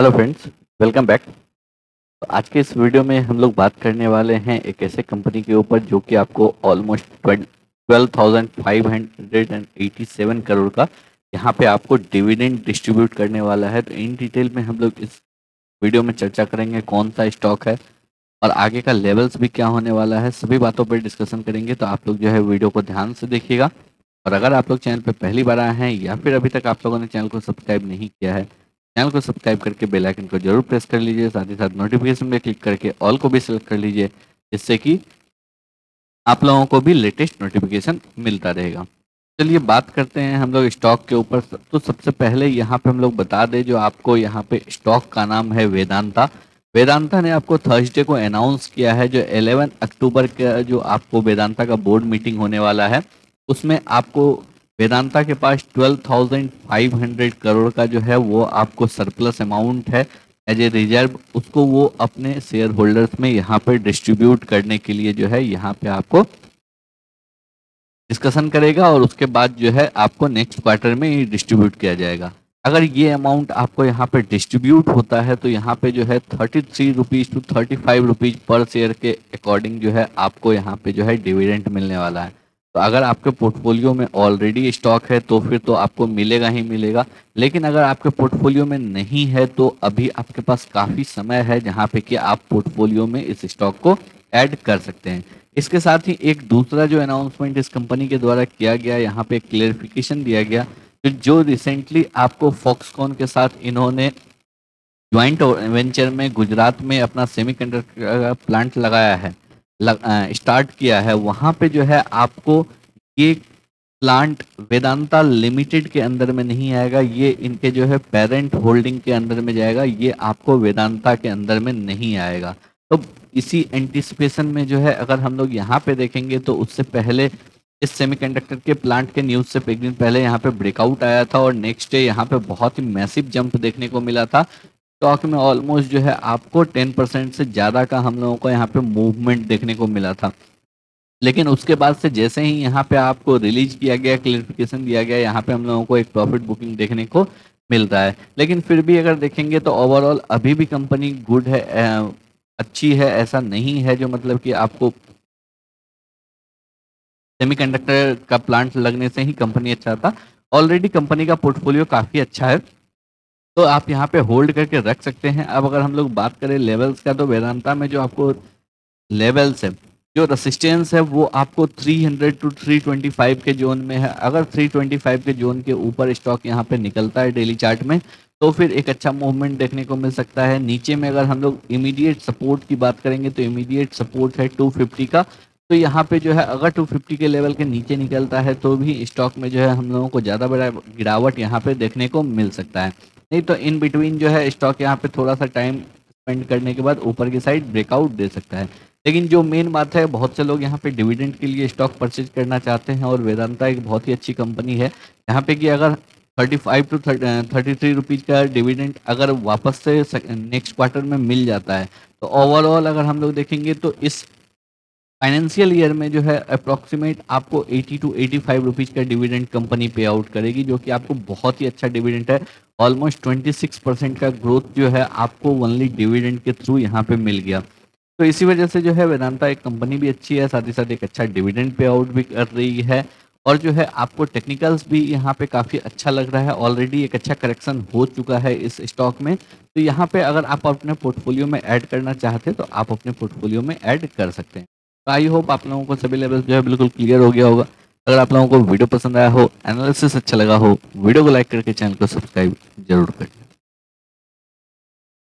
Hello friends welcome back तो आज के इस वीडियो में हम लोग बात करने वाले हैं एक ऐसे कंपनी के ऊपर जो कि आपको almost twelve thousand five hundred and eighty seven crore का यहाँ पे आपको डिविडेंड डिस्ट्रीब्यूट करने वाला है। तो इन डिटेल में हम लोग इस वीडियो में चर्चा करेंगे कौन सा स्टॉक है और आगे का लेवल्स भी क्या होने वाला है, सभी बातों पर डिस्कशन करेंगे। तो आप लोग जो है वीडियो को ध्यान से देखिएगा। और अगर आप लोग चैनल पर पहली बार आए हैं या फिर अभी तक आप लोगों ने चैनल को सब्सक्राइब नहीं किया है चैनल को सब्सक्राइब करके बेल आइकन को ज़रूर प्रेस कर लीजिए, साथ ही साथ नोटिफिकेशन में क्लिक करके ऑल को भी सिलेक्ट कर लीजिए, जिससे कि आप लोगों को भी लेटेस्ट नोटिफिकेशन मिलता रहेगा। चलिए बात करते हैं हम लोग स्टॉक के ऊपर। तो सबसे पहले यहाँ पे हम लोग बता दें, जो आपको यहाँ पे स्टॉक का नाम है वेदांता। वेदांता ने आपको थर्सडे को अनाउंस किया है, जो 11 अक्टूबर का जो आपको वेदांता का बोर्ड मीटिंग होने वाला है, उसमें आपको वेदांता के पास 12,500 करोड़ का जो है वो आपको सरप्लस अमाउंट है एज ए रिज़र्व उसको वो अपने शेयर होल्डर्स में यहाँ पर डिस्ट्रीब्यूट करने के लिए जो है यहाँ पे आपको डिस्कशन करेगा और उसके बाद जो है आपको नेक्स्ट क्वार्टर में डिस्ट्रीब्यूट किया जाएगा। अगर ये अमाउंट आपको यहाँ पे डिस्ट्रीब्यूट होता है तो यहाँ पे जो है thirty three rupees to thirty five rupees पर शेयर के अकॉर्डिंग जो है आपको यहाँ पे जो है डिविडेंट मिलने वाला है। तो अगर आपके पोर्टफोलियो में ऑलरेडी स्टॉक है तो फिर तो आपको मिलेगा ही मिलेगा। लेकिन अगर आपके पोर्टफोलियो में नहीं है तो अभी आपके पास काफ़ी समय है जहाँ पे कि आप पोर्टफोलियो में इस स्टॉक को ऐड कर सकते हैं। इसके साथ ही एक दूसरा जो अनाउंसमेंट इस कंपनी के द्वारा किया गया, यहाँ पे क्लियरिफिकेशन दिया गया तो जो रिसेंटली आपको फॉक्सकॉन के साथ इन्होंने ज्वाइंट वेंचर में गुजरात में अपना सेमीकंडक्टर प्लांट लगाया है स्टार्ट किया है, वहाँ पे जो है आपको ये प्लांट वेदांता लिमिटेड के अंदर में नहीं आएगा, ये इनके जो है पेरेंट होल्डिंग के अंदर में जाएगा, ये आपको वेदांता के अंदर में नहीं आएगा। तो इसी एंटिसिपेशन में जो है, अगर हम लोग यहाँ पे देखेंगे तो उससे पहले इस सेमीकंडक्टर के प्लांट के न्यूज़ से एक दिन पहले यहाँ पे ब्रेकआउट आया था और नेक्स्ट डे यहाँ पे बहुत ही मैसिव जंप देखने को मिला था। स्टॉक में ऑलमोस्ट जो है आपको टेन परसेंट से ज़्यादा का हम लोगों को यहाँ पे मूवमेंट देखने को मिला था। लेकिन उसके बाद से जैसे ही यहाँ पे आपको रिलीज़ किया गया क्लियरिफिकेशन दिया गया, यहाँ पे हम लोगों को एक प्रॉफिट बुकिंग देखने को मिलता है। लेकिन फिर भी अगर देखेंगे तो ओवरऑल अभी भी कंपनी गुड है अच्छी है, ऐसा नहीं है जो मतलब कि आपको सेमीकंडक्टर का प्लांट लगने से ही कंपनी अच्छा था। ऑलरेडी कंपनी का पोर्टफोलियो काफ़ी अच्छा है। तो आप यहाँ पे होल्ड करके रख सकते हैं। अब अगर हम लोग बात करें लेवल्स का तो वेदांता में जो आपको लेवल्स है, जो रसिस्टेंस है, वो आपको 300 टू 325 के जोन में है। अगर 325 के जोन के ऊपर स्टॉक यहाँ पे निकलता है डेली चार्ट में तो फिर एक अच्छा मूवमेंट देखने को मिल सकता है। नीचे में अगर हम लोग इमीडिएट सपोर्ट की बात करेंगे तो इमीडिएट सपोर्ट है 250 का। तो यहाँ पे जो है, अगर 250 के लेवल के नीचे निकलता है तो भी स्टॉक में जो है हम लोगों को ज़्यादा बड़ा गिरावट यहाँ पे देखने को मिल सकता है। नहीं तो इन बिटवीन जो है स्टॉक यहाँ पे थोड़ा सा टाइम स्पेंड करने के बाद ऊपर की साइड ब्रेकआउट दे सकता है। लेकिन जो मेन बात है, बहुत से लोग यहाँ पे डिविडेंड के लिए स्टॉक परचेज करना चाहते हैं और वेदांता एक बहुत ही अच्छी कंपनी है। यहाँ पे कि अगर 35 टू थर्टी थ्री रुपीज़ का डिविडेंड अगर वापस से नेक्स्ट क्वार्टर में मिल जाता है तो ओवरऑल अगर हम लोग देखेंगे तो इस फाइनेंशियल ईयर में जो है अप्रॉक्सीमेट आपको 80 टू 85 रुपीज़ का डिविडेंड कंपनी पे आउट करेगी, जो कि आपको बहुत ही अच्छा डिविडेंड है। ऑलमोस्ट 26 परसेंट का ग्रोथ जो है आपको ओनली डिविडेंड के थ्रू यहाँ पे मिल गया। तो इसी वजह से जो है वेदांता एक कंपनी भी अच्छी है, साथ ही साथ एक अच्छा डिविडेंड पे आउट भी कर रही है। और जो है आपको टेक्निकल्स भी यहाँ पे काफ़ी अच्छा लग रहा है। ऑलरेडी एक अच्छा करेक्शन हो चुका है इस स्टॉक में। तो यहाँ पे अगर आप अपने पोर्टफोलियो में ऐड करना चाहते तो आप अपने पोर्टफोलियो में ऐड कर सकते हैं। आई होप आप लोगों को सभी लेवल जो है बिल्कुल क्लियर हो गया होगा। अगर आप लोगों को वीडियो पसंद आया हो एनालिसिस अच्छा लगा हो वीडियो को लाइक करके चैनल को सब्सक्राइब ज़रूर करें।